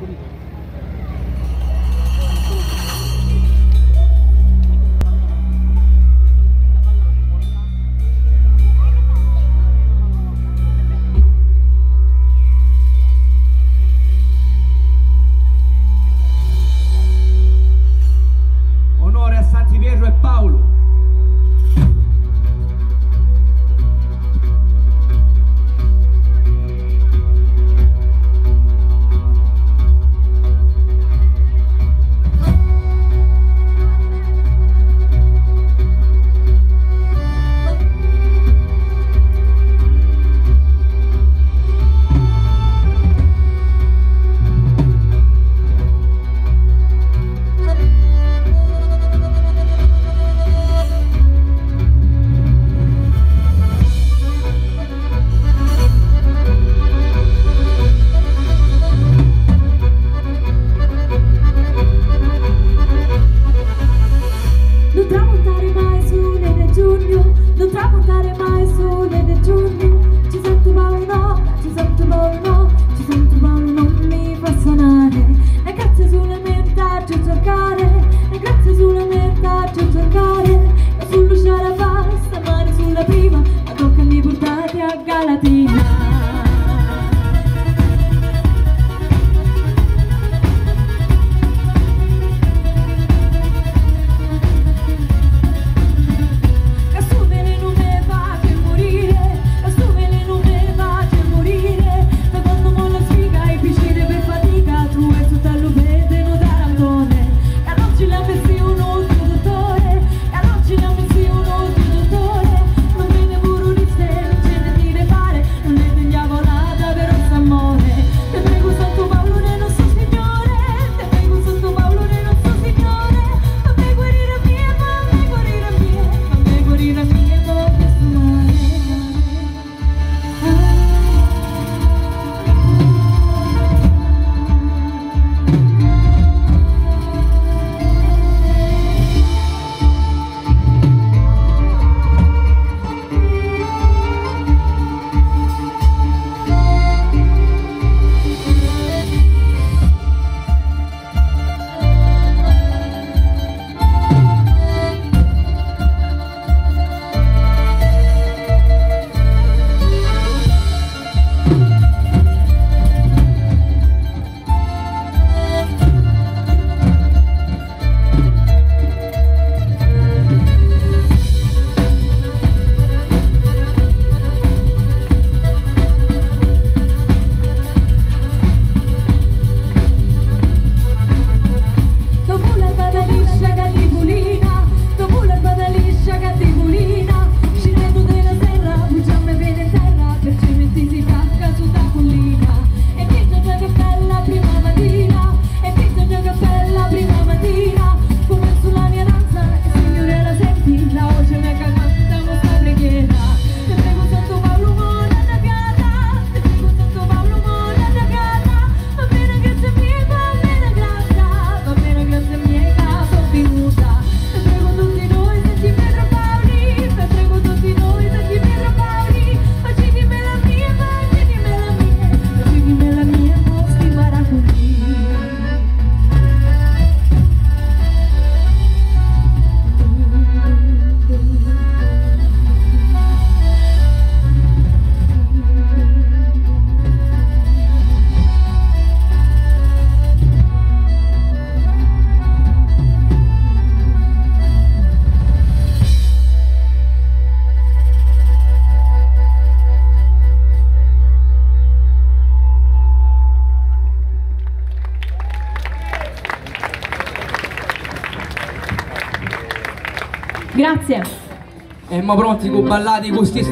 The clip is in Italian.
কুড়ি Grazie. E mo pronti con ballati con sti